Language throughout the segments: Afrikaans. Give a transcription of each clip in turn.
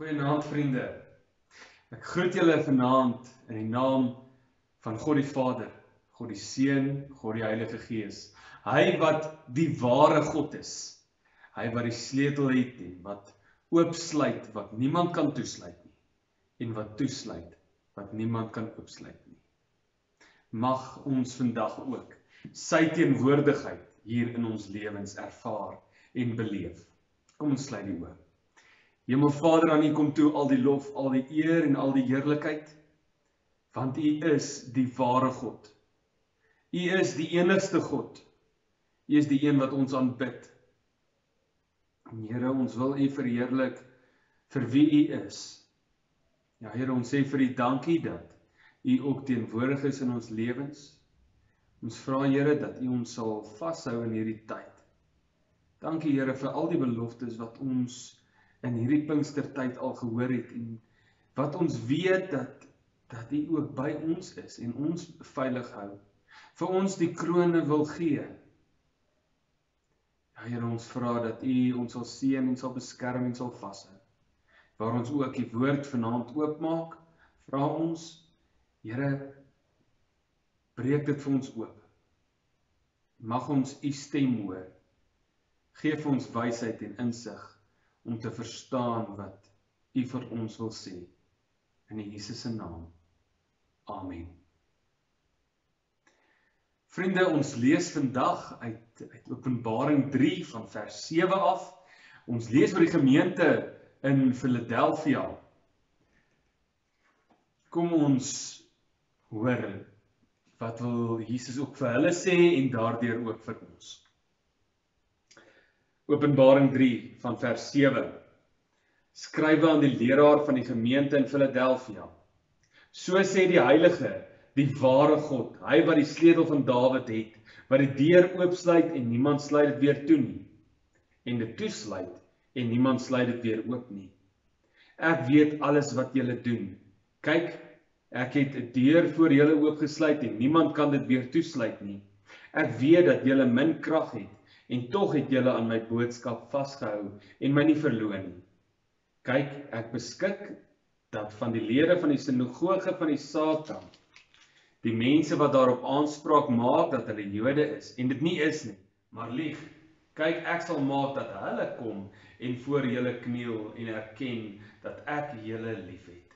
Goeienaand vriende. Ek groet julle vanaand in die naam van God die Vader, God die Seun, God die Heilige Gees. Hy wat die ware God is. Hy wat die sleutel het en wat oopsluit wat niemand kan toesluit nie en wat toesluit wat niemand kan oopsluit nie. Mag ons vandag ook sy teenwoordigheid hier in ons lewens ervaar en beleef. Kom ons sluit die oë. Hemelvader, aan U kom toe al die lof, al die eer en al die heerlikheid, want U is die ware God. U is die enigste God. U is die een wat ons aanbid. Here, ons wil U verheerlik vir wie U is. Ja Here, ons sê vir U dankie dat U ook teenwoordig is in ons lewens. Ons vra Here dat U ons sal vashou in hierdie tyd. Dankie Here vir al die beloftes wat ons in hierdie Pinkstertyd al gehoor het en wat ons weet dat dat U ook by ons is en ons veilig hou. Vir ons die krone wil gee. Ja Here, ons vra dat U ons sal seën en sal beskerm en sal vashou. Waar ons ook die woord vanaand oopmaak, vra ons Here breek dit vir ons oop. Mag ons U stem hoor. Geef ons wysheid en insig om te verstaan wat U vir ons wil sê. In Jesus se naam. Amen. Vriende, ons lees vandag uit uit Openbaring 3 van vers 7 af. Ons lees oor die gemeente in Philadelphia. Kom ons hoor wat wil Jesus ook vir hulle sê en daardeur ook vir ons. Openbaring 3 van vers 7. Skrywe aan die leraar van die gemeente in Philadelphia. So sê die heilige, die ware God, hy wat die sleutel van Dawid het, wat die deur oopsluit en niemand sluit dit weer toe nie en dit toesluit en niemand sluit dit weer oop nie. Ek weet alles wat julle doen. Kyk, ek het 'n deur voor julle oopgesluit en niemand kan dit weer toesluit nie. Ek weet dat julle min krag het en tog het julle aan my boodskap vasgehou en my nie verloon nie. Kyk, ek beskik dat van die lede van die sinagoge van die Satan die mense wat daarop aanspraak maak dat hulle Jode is en dit nie is nie, maar lieg. Kyk, ek sal maak dat hulle kom en voor julle kniel en erken dat ek julle liefhet.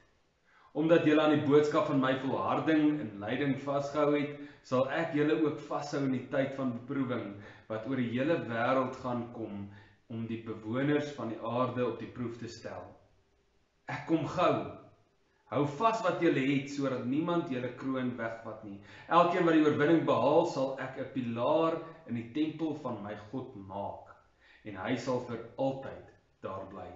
Omdat julle aan die boodskap van my volharding en lyding vasgehou het, sal ek julle ook vashou in die tyd van beproewing wat oor die hele wêreld gaan kom om die bewoners van die aarde op die proef te stel. Ek kom gou. Hou vas wat jy het sodat niemand jou kroon wegvat nie. Elkeen wat die oorwinning behaal, sal ek 'n pilaar in die tempel van my God maak en hy sal vir altyd daar bly.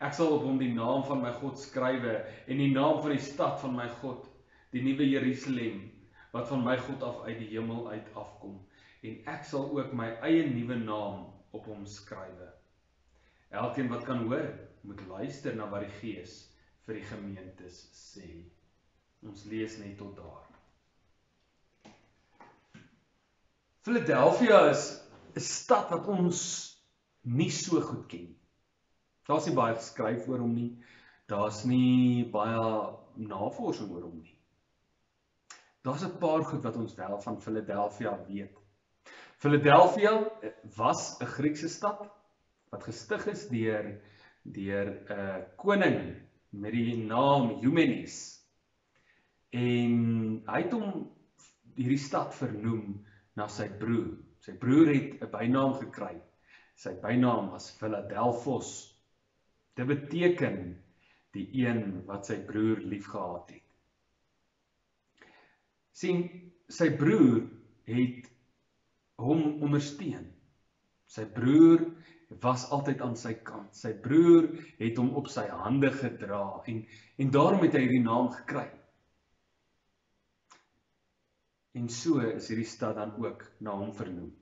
Ek sal op hom die naam van my God skrywe en die naam van die stad van my God, die nuwe Jerusalem wat van my God af uit die hemel uit afkom en ek sal ook my eie nuwe naam op hom skrywe. Elkeen wat kan hoor, moet luister na wat die Gees vir die gemeentes sê. Ons lees net tot daar. Philadelphia is 'n stad wat ons nie so goed ken. Daar's nie baie geskryf oor hom nie. Daar's nie baie navorsing oor hom nie. Daar's 'n paar goed wat ons wel van Philadelphia weet. Philadelphia was 'n Griekse stad wat gestig is deur deur 'n uh, koning met die naam Eumenes. En hy het hom hierdie stad vernoem na sy broer. Sy broer het 'n bynaam gekry. Sy bynaam was Philadelphos. Dit beteken die een wat sy broer liefgehad het sien sy broer het hom ondersteun. Sy broer was altyd aan sy kant. Sy broer het hom op sy hande gedra en en daarom het hy hierdie naam gekry. En so is hierdie stad dan ook na hom vernoem.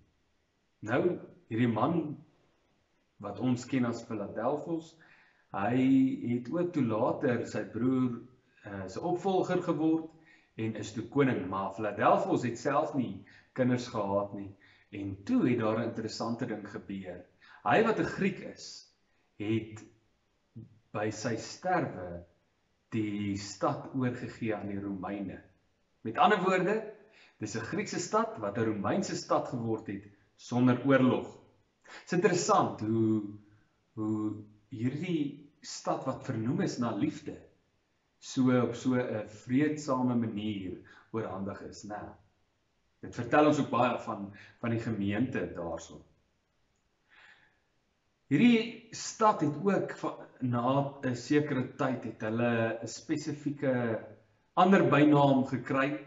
Nou hierdie man wat ons ken as Philadelphus, hy het ook toe later sy broer uh, se opvolger geword en is toe koning, maar Philadelphus het self nie kinders gehad nie. En toe het daar 'n interessante ding gebeur. Hy wat 'n Griek is, het by sy sterwe die stad oorgegee aan die Romeine. Met ander woorde, dis 'n Griekse stad wat 'n Romeinse stad geword het sonder oorlog. Dit's interessant hoe hoe hierdie stad wat vernoem is na liefde so op so 'n vreedsame manier oorhandig is, né? Dit vertel ons ook baie van van die gemeente daarso. Hierdie stad het ook na 'n sekere tyd het hulle 'n spesifieke ander bynaam gekry.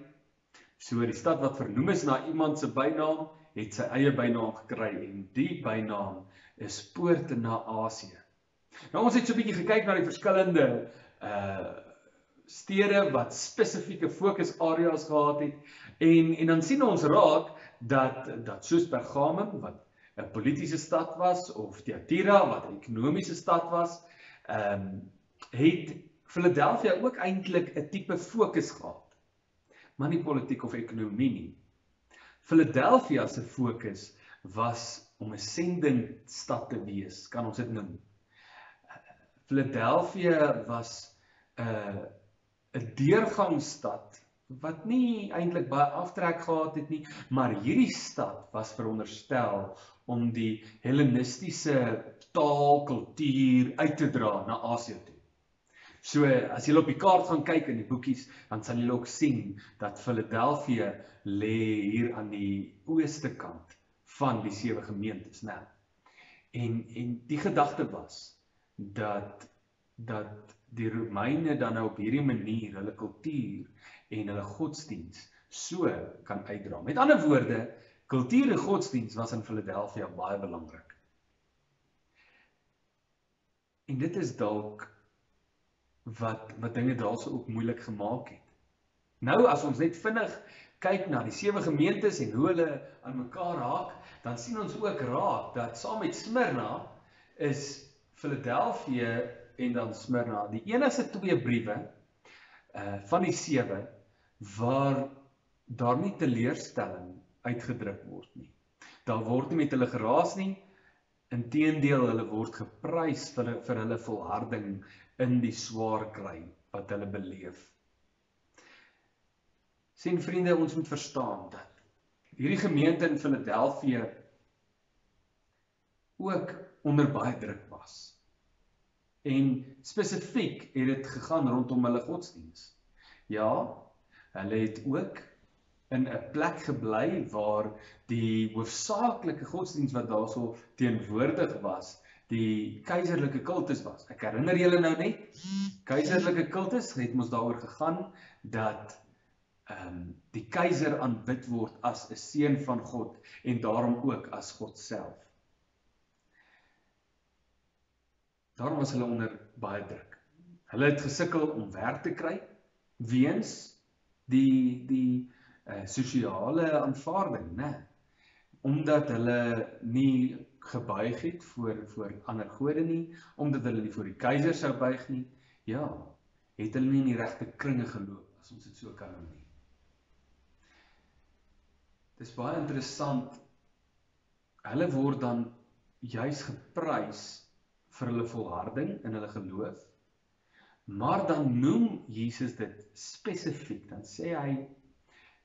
So die stad wat vernoem is na iemand se bynaam, het sy eie bynaam gekry en die bynaam is Poorte na Asië. Nou ons het so 'n bietjie gekyk na die verskillende uh stede wat spesifieke fokusareas gehad het en en dan sien ons raak dat dat soos Pergamum wat 'n politieke stad was of Thyatira wat 'n ekonomiese stad was, ehm um, het Philadelphia ook eintlik 'n tipe fokus gehad. Maar nie politiek of ekonomie nie. Philadelphia se fokus was om 'n sendingstad te wees, kan ons dit noem. Philadelphia was 'n uh, 'n deurgangsstad wat nie eintlik baie aftrek gehad het nie, maar hierdie stad was veronderstel om die hellenistiese taal, kultuur uit te dra na Asië toe. So as jy op die kaart gaan kyk in die boekies, dan sal jy ook sien dat Philadelphia lê hier aan die ooste kant van die sewe gemeentes, né? En en die gedagte was dat dat die Romeine dan nou op hierdie manier hulle kultuur en hulle godsdiens so kan uitdra. Met ander woorde, kultuur en godsdiens was in Philadelphia baie belangrik. En dit is dalk wat wat dinge daarso ook moeilik gemaak het. Nou as ons net vinnig kyk na die sewe gemeentes en hoe hulle aan mekaar haak, dan sien ons ook raak dat saam met Smyrna is Philadelphia en dan Smyrna die enigste twee briewe uh van die sewe waar daar nie teleurstelling uitgedruk word nie. Daar word nie met hulle geraas nie. Inteendeel, hulle word geprys vir vir hulle volharding in die swaar kry wat hulle beleef. Sien vriende, ons moet verstaan dat hierdie gemeente in Filadelfia ook onder baie druk was. En spesifiek het dit gegaan rondom hulle godsdiens. Ja, hulle het ook in 'n plek gebly waar die hoofsaaklike godsdiens wat daarso teenwoordig was, die keiserlike kultus was. Ek herinner julle nou net, keiserlike kultus het mos daaroor gegaan dat ehm um, die keiser aanbid word as 'n seun van God en daarom ook as God self. Daarom was hulle onder baie druk. Hulle het gesukkel om werk te kry weens die die uh, sosiale aanvaarding, né? Omdat hulle nie gebuig het voor voor ander gode nie, omdat hulle nie voor die keiser sou buig nie. Ja, het hulle nie in die regte kringe geloop as ons dit so kan noem nie. Dis baie interessant. Hulle word dan juis geprys vir hulle volharding in hulle geloof. Maar dan noem Jesus dit spesifiek. Dan sê hy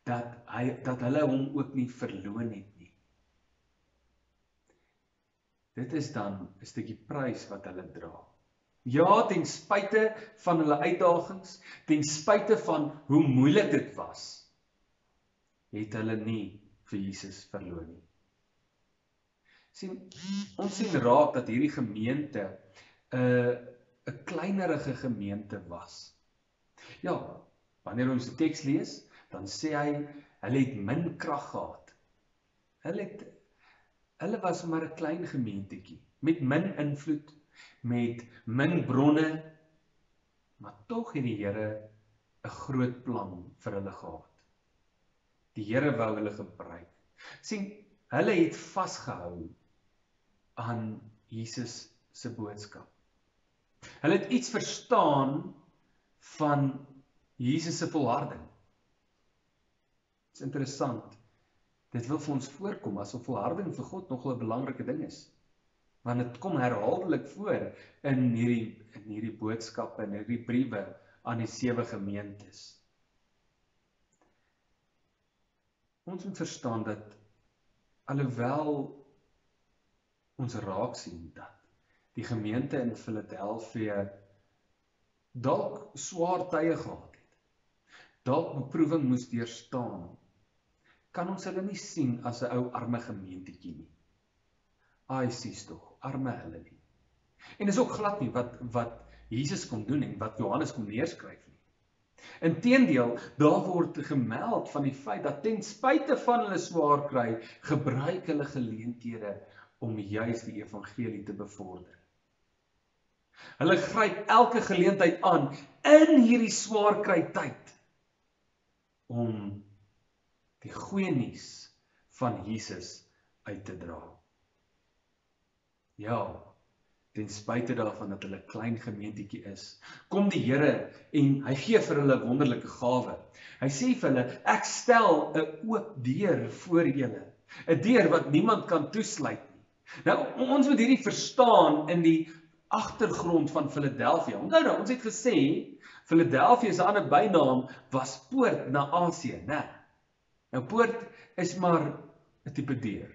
dat hy dat hulle hom ook nie verloon het nie. Dit is dan 'n stukkie prys wat hulle dra. Ja, ten spyte van hulle uitdagings, ten spyte van hoe moeilik dit was, het hulle nie vir Jesus verloon nie. Sien ons sien raak dat hierdie gemeente 'n uh, 'n kleinerige gemeente was. Ja, wanneer ons die teks lees, dan sê hy hulle het min krag gehad. Hulle het hulle was maar 'n klein gemeentetjie met min invloed, met min bronne, maar tog het die Here 'n groot plan vir hulle gehad. Die Here wou hulle gebruik. sien, hulle het vasgehou aan Jesus se boodskap. Hulle het iets verstaan van Jesus se volharding. Dit is interessant. Dit wil vir ons voorkom asof volharding vir God nogal 'n belangrike ding is. Want dit kom herhaaldelik voor in hierdie in hierdie boodskappe en hierdie briewe aan die sewe gemeentes. Ons moet verstaan dat alhoewel ons raak sien dat die gemeente in Filadelfia dalk swaar tye gehad het. Dalk beproewing moes deurstaan. Kan ons hulle nie sien as 'n ou arme gemeentetjie nie. Ai sies tog, arme hulle nie. En dis ook glad nie wat wat Jesus kom doen en wat Johannes kom neerskryf nie. Inteendeel, daar word gemeld van die feit dat ten spyte van hulle swaar kry, gebruik hulle geleenthede om juis die evangelie te bevorder. Hulle gryp elke geleentheid aan in hierdie swaar kry tyd om die goeie nuus van Jesus uit te dra. Ja, ten spyte daarvan dat hulle klein gemeentetjie is, kom die Here en hy gee vir hulle wonderlike gawe. Hy sê vir hulle, ek stel 'n oop deur voor julle, 'n deur wat niemand kan toesluit. Nou ons moet hierdie verstaan in die agtergrond van Philadelphia. Onthou nou, ons het gesê Philadelphia se ander bynaam was poort na Asië, né? Nou poort is maar 'n tipe deur.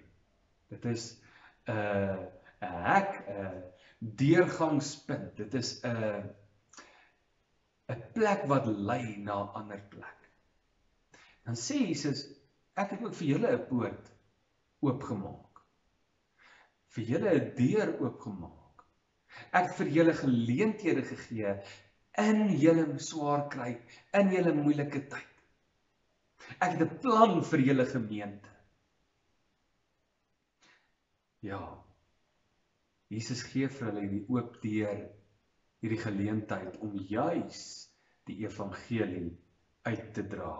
Dit is 'n uh, 'n hek, 'n deurgangspunt. Dit is 'n 'n plek wat lei na 'n ander plek. Dan sê Jesus, ek het ook vir julle 'n poort oopgemaak. Vir julle 'n deur oopgemaak Ek vir julle geleenthede gegee in julle swaar kry, in julle moeilike tyd. Ek het 'n plan vir julle gemeente. Ja. Jesus gee vir hulle hierdie oop deur, hierdie geleentheid om juis die evangelie uit te dra.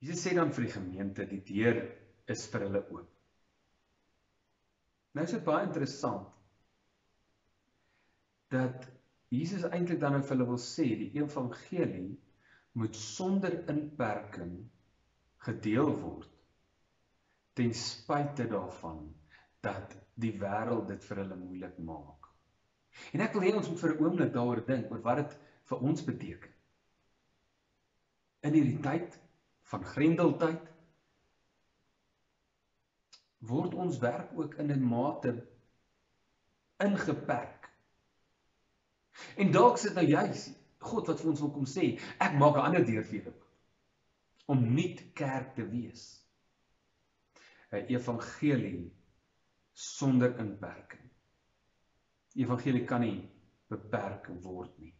Jesus sê dan vir die gemeente, die deur is vir hulle oop. Nou is dit baie interessant dat Jesus eintlik dan vir hulle wil sê die evangelie moet sonder inperking gedeel word ten spyte daarvan dat die wêreld dit vir hulle moeilik maak. En ek wil hê ons moet vir 'n oomblik daaroor dink oor wat dit vir ons beteken. In hierdie tyd van grendeltyd word ons werk ook in 'n mate ingeperk. En dalk sit nou juis God wat vir ons wil kom sê, ek maak 'n ander deur vir julle om nie kerk te wees. 'n Evangelie sonder inperking. Evangelie kan nie beperk word nie.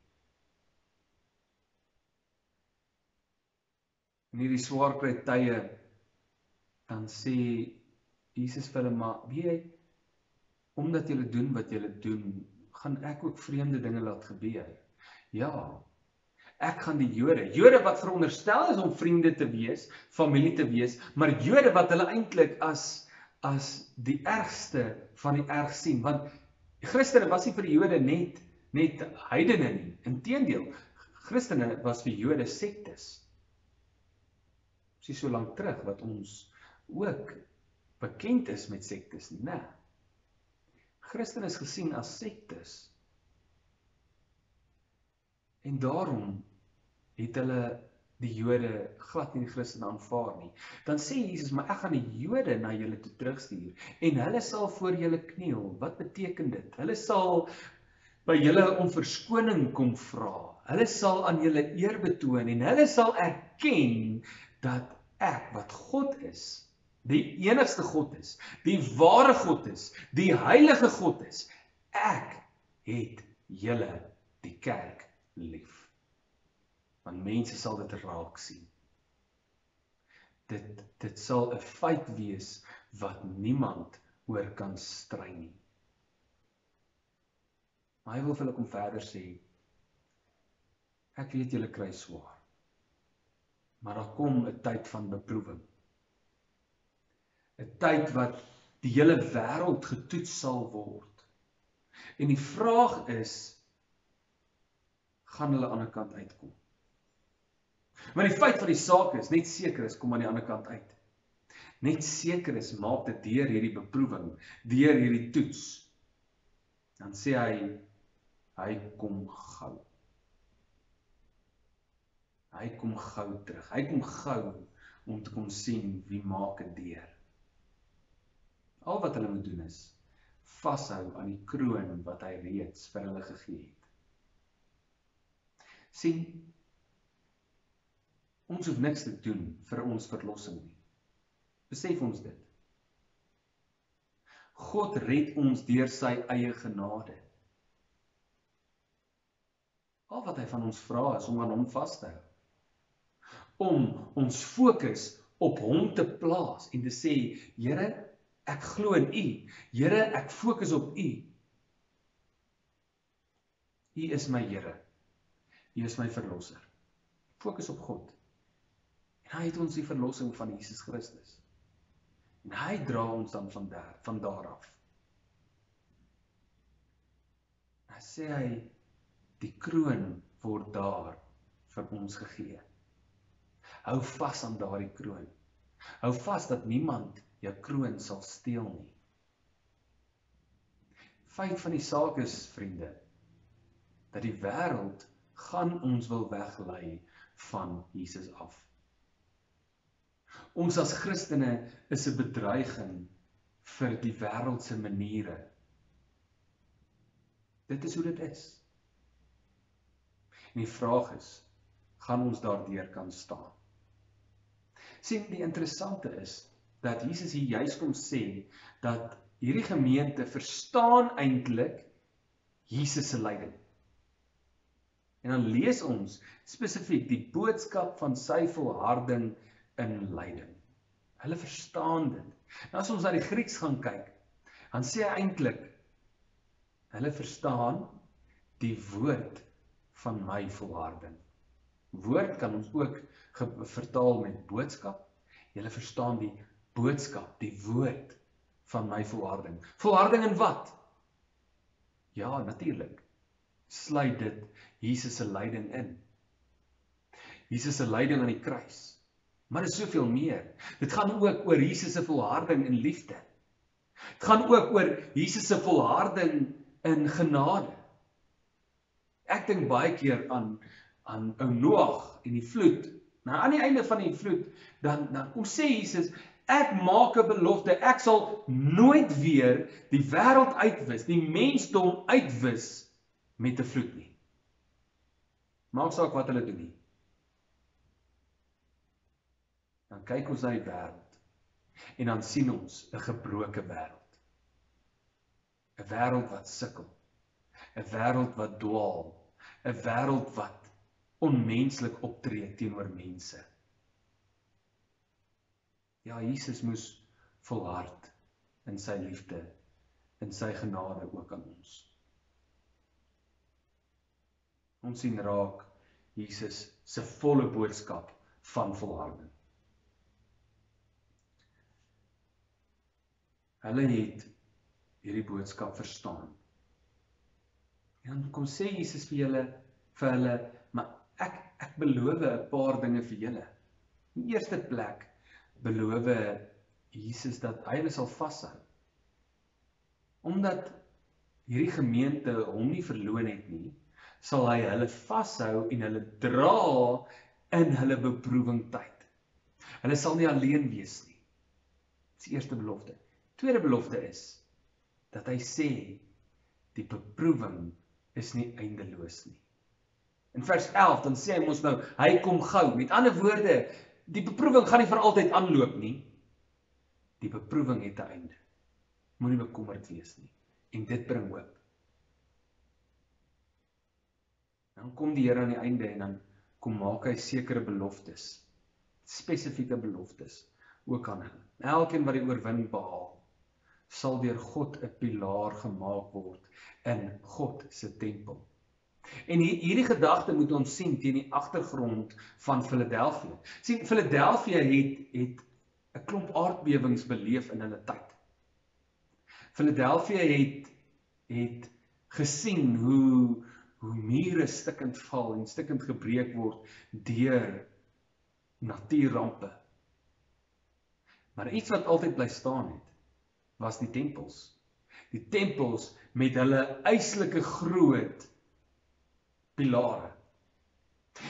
In hierdie swaar kry tye dan sê Jesus vir hulle maar weet jy omdat julle doen wat julle doen, gaan ek ook vreemde dinge laat gebeur. Ja. Ek gaan die Jode, Jode wat veronderstel is om vriende te wees, familie te wees, maar Jode wat hulle eintlik as as die ergste van die erg sien, want Christene was nie vir die Jode net net heidene nie. Inteendeel, Christene was vir Jode sektes. Dis so lank terug wat ons ook bekend is met sektes nie, né? Christen is gesien as sektes. En daarom het hulle die Jode glad nie die Christene aanvaar nie. Dan sê Jesus, maar ek gaan die Jode na julle toe terugstuur en hulle sal voor julle kniel. Wat beteken dit? Hulle sal by julle om verskoning kom vra. Hulle sal aan julle eer betoon en hulle sal erken dat ek wat God is, die enigste God is, die ware God is, die heilige God is. Ek het julle die kerk lief. Want mense sal dit raak sien. Dit dit sal 'n feit wees wat niemand oor kan stry nie. Maar hy wil vir hulle kom verder sê. Ek weet julle kry swaar. Maar daar kom 'n tyd van beproewing. 'n tyd wat die hele wêreld getoets sal word. En die vraag is gaan hulle aan die ander kant uitkom? Maar die feit van die saak is net seker is kom aan die ander kant uit. net seker is maak dit deur hierdie beproewing, deur hierdie toets. Dan sê hy hy kom gou. Hy kom gou terug. Hy kom gou om te kom sien wie maak dit deur. Al wat hulle moet doen is vashou aan die kroon wat hy reeds vir hulle gegee het. sien ons hoef niks te doen vir ons verlossing nie. Besef ons dit. God red ons deur sy eie genade. Al wat hy van ons vra is om aan hom vas te hou. Om ons fokus op hom te plaas en te sê, Here, Ek glo in U. Here, ek fokus op U. U is my Here. U is my verlosser. Fokus op God. En hy het ons die verlossing van Jesus Christus. En hy dra ons dan van daar van daar af. Hy sê hy die kroon word daar vir ons gegee. Hou vas aan daardie kroon. Hou vas dat niemand jou kroon sal steel nie. Feit van die saak is vriende dat die wêreld gaan ons wil weglei van Jesus af. Ons as Christene is 'n bedreiging vir die wêreld se maniere. Dit is hoe dit is. En die vraag is, gaan ons daardeur kan staan? Sien, die interessante is dat Jesus hier juis kom sê dat hierdie gemeente verstaan eintlik Jesus se lyding. En dan lees ons spesifiek die boodskap van sy volharding in lyding. Hulle verstaan dit. Nou as ons na die Grieks gaan kyk, dan sê hy eintlik hulle verstaan die woord van my volharding. Woord kan ons ook vertaal met boodskap. Julle verstaan die boodskap, die woord van my volharding. Volharding in wat? Ja, natuurlik. Sluit dit Jesus se lyding in. Jesus se lyding aan die kruis. Maar dit is soveel meer. Dit gaan ook oor Jesus se volharding in liefde. Dit gaan ook oor Jesus se volharding in genade. Ek dink baie keer aan aan ou Noag en die vloed. Nou aan die einde van die vloed dan dan kom sê Jesus Ek maak 'n belofte, ek sal nooit weer die wêreld uitwis, die mensdom uitwis met 'n vloek nie. Maak saak wat hulle doen nie. Dan kyk ons na die wêreld en dan sien ons 'n gebroke wêreld. 'n Wêreld wat sukkel. 'n Wêreld wat dwaal. 'n Wêreld wat onmenslik optree teenoor mense. Ja, Jesus moes volhard in sy liefde, in sy genade ook aan ons. Ons sien raak Jesus se volle boodskap van volharding. Hulle het hierdie boodskap verstaan. En dan kom sê Jesus vir hulle vir hulle, maar ek ek beloof 'n paar dinge vir julle. In eerste plek beloof Jesus dat hy hulle sal vashou. Omdat hierdie gemeente hom nie verloon het nie, sal hy hulle vashou en hulle dra in hulle beproewing tyd. Hulle sal nie alleen wees nie. Dis die eerste belofte. Tweede belofte is dat hy sê die beproewing is nie eindeloos nie. In vers 11 dan sê hy mos nou hy kom gou. Met ander woorde, die beproewing gaan nie vir altyd aanloop nie. Die beproewing het 'n einde. Moenie bekommerd wees nie. En dit bring hoop. Dan kom die Here aan die einde en dan kom maak hy sekere beloftes. Spesifieke beloftes ook aan hulle. Elkeen wat die oorwinning behaal, sal deur God 'n pilaar gemaak word in God se tempel. En hierdie gedagte moet ons sien teen die agtergrond van Philadelphia. sien Philadelphia het het 'n klomp aardbewings beleef in hulle tyd. Philadelphia het het gesien hoe hoe mure stikkend val en stikkend gebreek word deur natuurrampe. Maar iets wat altyd bly staan het, was die tempels. Die tempels met hulle eislike groot pilare.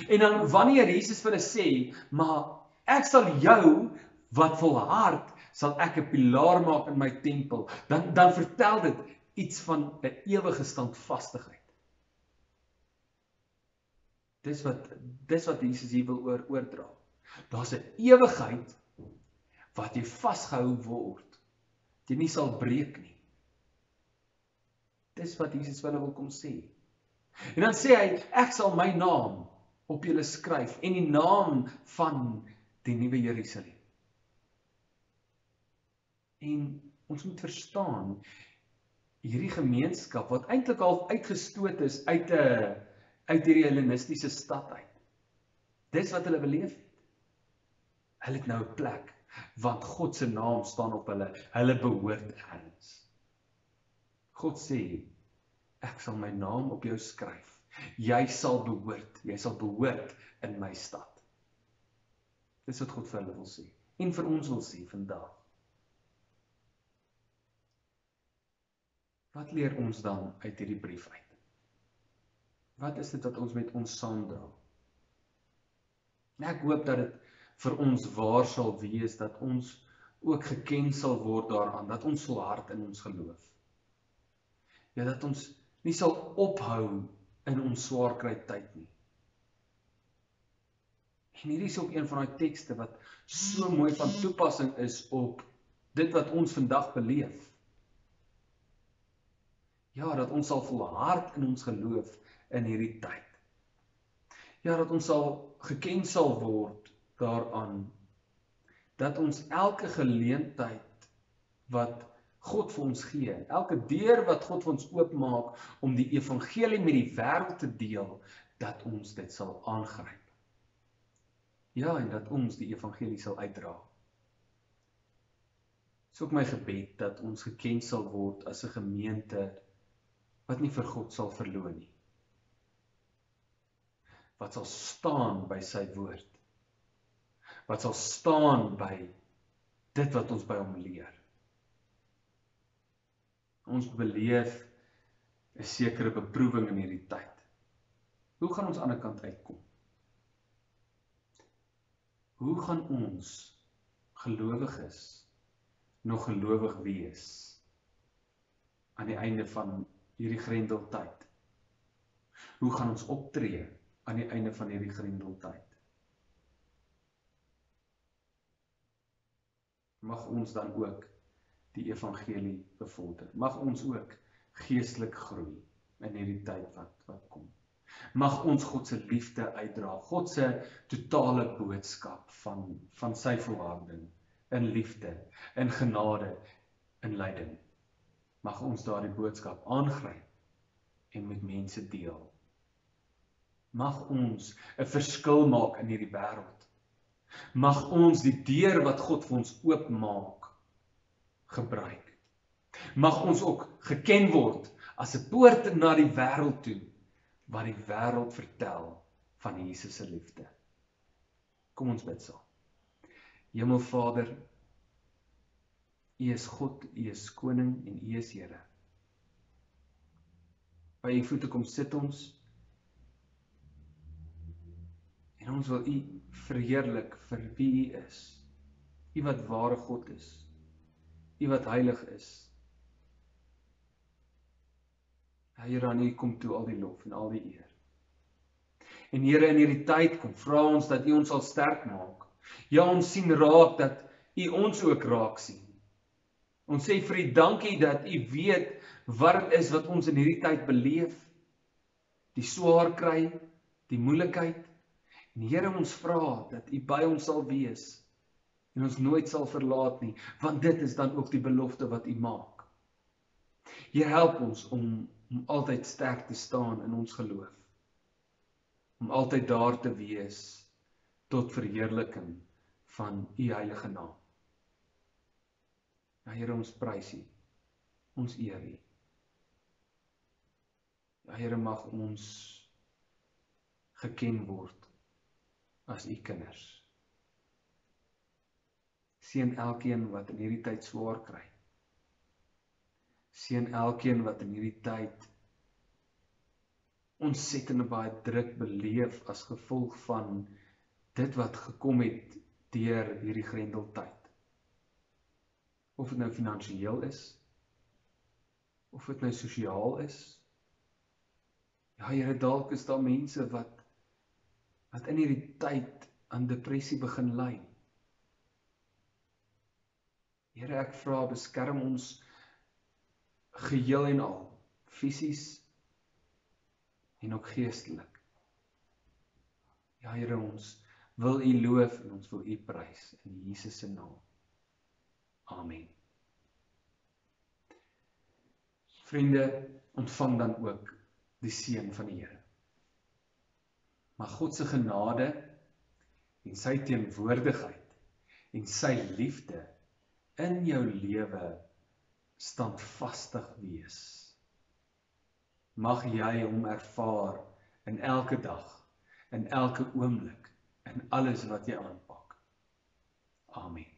En dan wanneer Jesus vir hulle sê, "Maar ek sal jou wat volhard, sal ek 'n pilaar maak in my tempel," dan dan vertel dit iets van 'n ewige standvastigheid. Dis wat dis wat Jesus hier wil oor oordra. Daar's 'n ewigheid wat jy vasgehou word. Jy nie sal breek nie. Dis wat Jesus wil wil kom sê. En dan sê hy ek sal my naam op julle skryf en die naam van die nuwe Jerusalem. En ons moet verstaan hierdie gemeenskap wat eintlik al uitgestoot is uit 'n uit hierdie Hellenistiese stad uit. Dis wat hulle beleef het. Hulle het nou 'n plek want God se naam staan op hulle. Hulle behoort ergens. God sê ek sal my naam op jou skryf. Jy sal behoort, jy sal behoort in my stad. Dis wat God vir hulle wil sê en vir ons wil sê vandag. Wat leer ons dan uit hierdie brief uit? Wat is dit wat ons met ons saamdra? Ek hoop dat dit vir ons waar sal wees dat ons ook geken sal word daaraan dat ons volhard in ons geloof. Ja dat ons nie sal ophou in ons swaar kry tyd nie. En hierdie is ook een van daai tekste wat so mooi van toepassing is op dit wat ons vandag beleef. Ja, dat ons sal volhard in ons geloof in hierdie tyd. Ja, dat ons sal geken sal word daaraan dat ons elke geleentheid wat God vir ons gee, elke deur wat God vir ons oopmaak om die evangelie met die wêreld te deel, dat ons dit sal aangryp. Ja, en dat ons die evangelie sal uitdra. Dis ook my gebed dat ons geken sal word as 'n gemeente wat nie vir God sal verloon nie. Wat sal staan by sy woord wat sal staan by dit wat ons by hom leer. Ons beleef 'n sekere beproewing in hierdie tyd. Hoe gaan ons aan die ander kant uitkom? Hoe gaan ons gelowiges nog gelowig wees aan die einde van hierdie grendeltyd? Hoe gaan ons optree aan die einde van hierdie grendeltyd? mag ons dan ook die evangelie bevorder. Mag ons ook geestelik groei in hierdie tyd wat wat kom. Mag ons God se liefde uitdra, God se totale boodskap van van sy volharding in liefde, in genade, in lyding. Mag ons daardie boodskap aangryp en met mense deel. Mag ons 'n verskil maak in hierdie wêreld mag ons die deur wat God vir ons oopmaak gebruik. Mag ons ook geken word as 'n poort na die wêreld toe wat die wêreld vertel van Jesus se liefde. Kom ons bid saam. Hemelvader, U is God, U is koning en U is Here. By U voete kom sit ons En ons wil U verheerlik vir wie U is. U wat ware God is. U wat heilig is. Here aan U kom toe al die lof en al die eer. En Here in hierdie tyd kom vra ons dat U ons sal sterk maak. Ja, ons sien raak dat U ons ook raak sien. Ons sê vir U dankie dat U weet wat dit is wat ons in hierdie tyd beleef. Die swaar kry, die moeilikheid, En Here ons vra dat U by ons sal wees en ons nooit sal verlaat nie, want dit is dan ook die belofte wat U maak. Here help ons om om altyd sterk te staan in ons geloof. Om altyd daar te wees tot verheerliking van U heilige naam. Ja Here ons prys U. Ons eer U. Ja Here mag ons geken word as u kinders. Seën elkeen wat in hierdie tyd swaar kry. Seën elkeen wat in hierdie tyd ontsettende baie druk beleef as gevolg van dit wat gekom het deur hierdie grendeltyd. Of dit nou finansiëel is of dit nou sosiaal is. Ja, Here, dalk is daar mense wat wat in hierdie tyd aan depressie begin ly. Here, ek vra beskerm ons geheel en al, fisies en ook geestelik. Ja Here, ons wil U loof en ons wil U prys in Jesus se naam. Amen. Vriende, ontvang dan ook die seën van die Here. Mag God se genade en sy teenwoordigheid en sy liefde in jou lewe standvastig wees. Mag jy hom ervaar in elke dag, in elke oomblik, in alles wat jy aanpak. Amen.